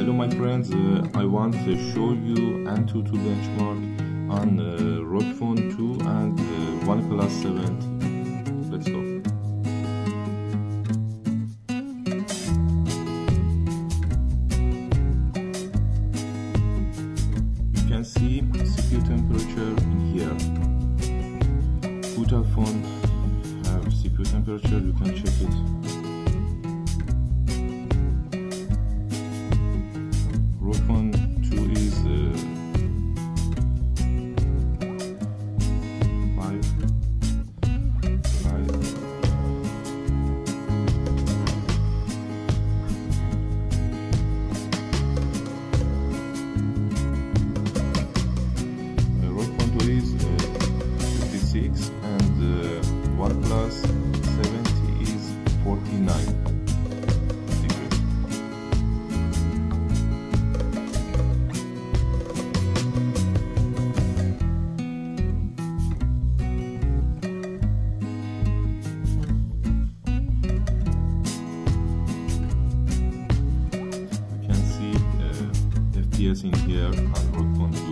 Hello my friends, uh, I want to show you Antutu benchmark on uh, ROG 2 and uh, OnePlus 7. FPS in here on ROG Phone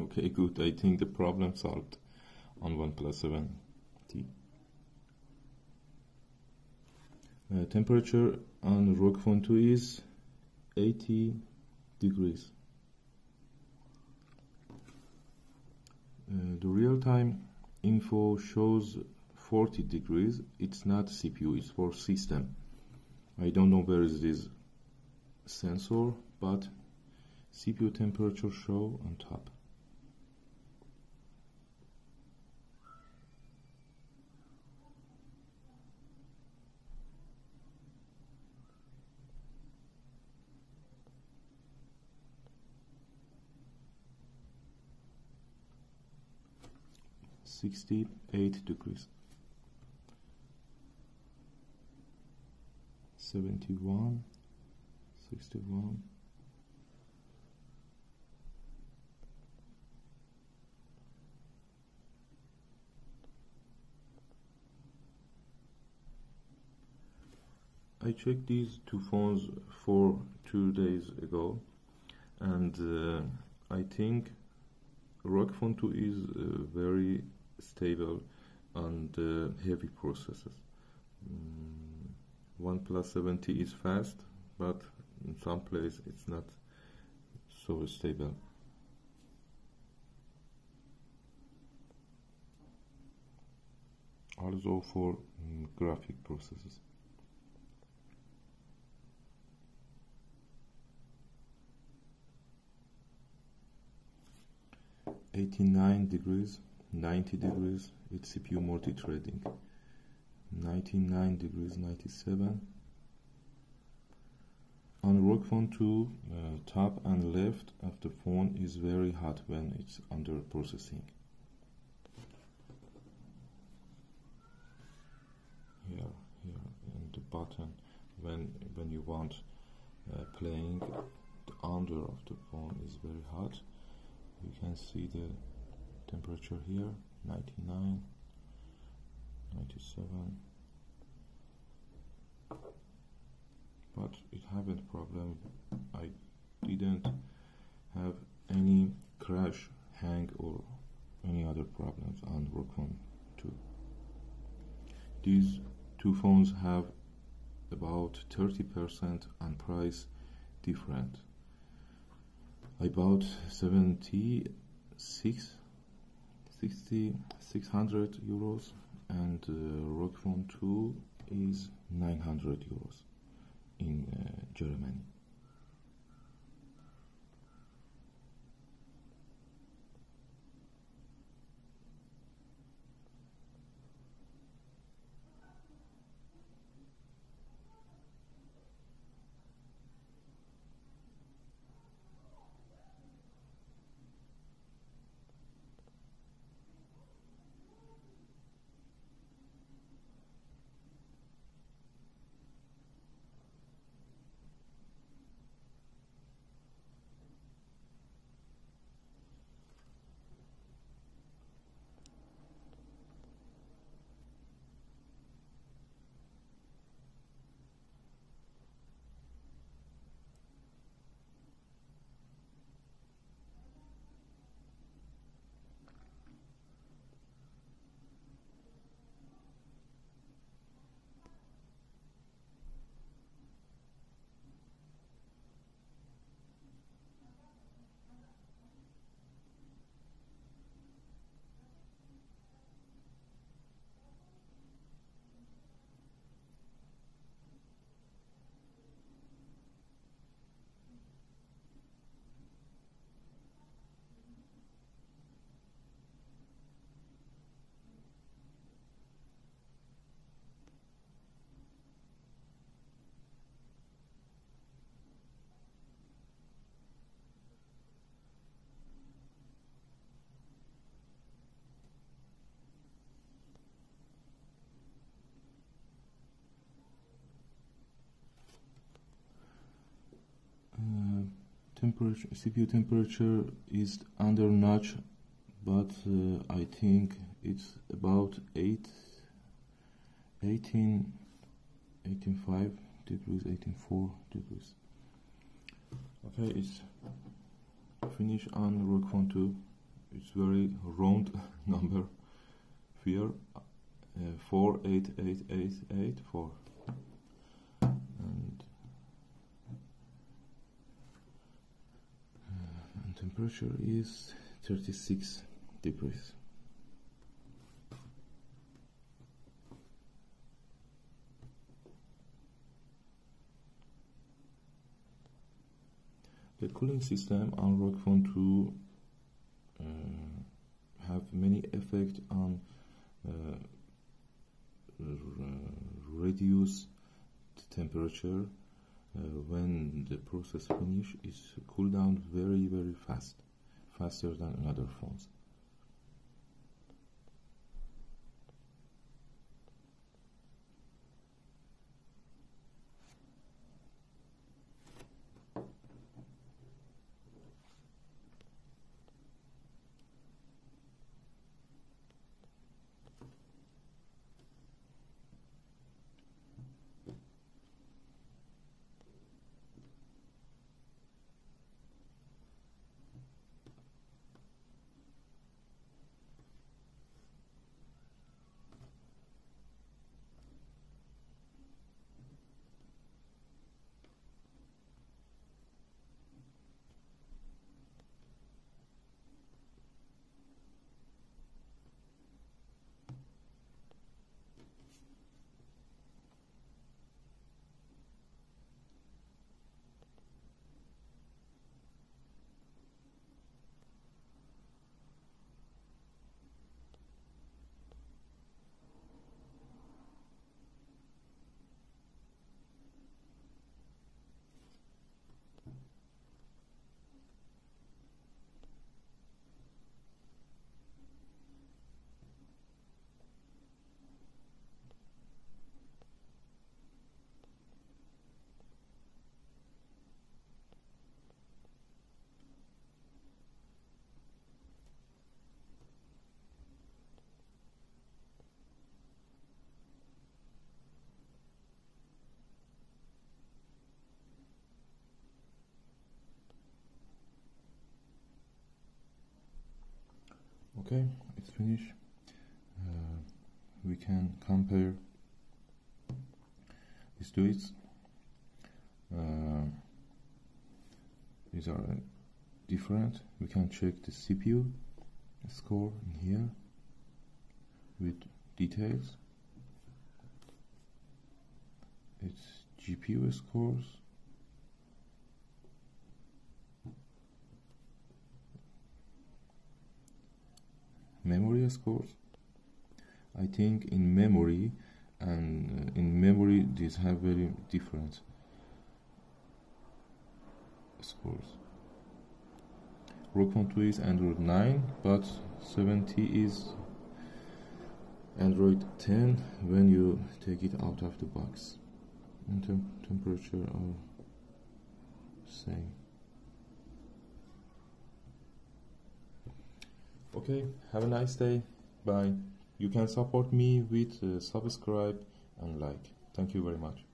Okay, good. I think the problem solved on OnePlus 7T. Uh, temperature on ROG Phone 2 is 80 degrees. Uh, the real-time info shows 40 degrees. It's not CPU, it's for system. I don't know where is this sensor, but CPU temperature show on top. Sixty-eight degrees. 71 61 I checked these two phones for two days ago and uh, I think ROG Phone 2 is uh, very stable and uh, heavy processes. Mm, OnePlus 7T is fast but in some place it's not so stable. Also for um, graphic processes. 89 degrees 90 degrees it's CPU multi-threading 99 degrees 97 on ROG Phone 2 uh, top and left of the phone is very hot when it's under processing. Here here and the button when when you want uh, playing the under of the phone is very hot. You can see the temperature here 99 97 but it haven't problem. I didn't have any crash hang or any other problems on ROG Phone 2 these two phones have about 30% on price different. I bought 76 60 600 euros and uh, ROG Phone 2 is 900 euros in uh, Germany temperature CPU temperature is under notch but uh, I think it's about 8 18 18.5 degrees 18.4 degrees. Okay it's finish on ROG Phone 2 it's very round number. Here uh, 48888 temperature is 36 degrees. The cooling system on ROG Phone 2 uh, have many effect on uh, reduce the temperature Uh, when the process finish is cool down very very fast faster than other phones okay it's finished. Uh, we can compare these two it's uh, these are different. We can check the CPU score in here with details. Its GPU scores memory scores. I think in memory and uh, in memory these have very different scores. ROG 2 is Android 9 but 7T is Android 10 when you take it out of the box. And temp temperature are same okay have a nice day. Bye. You can support me with uh, subscribe and like. Thank you very much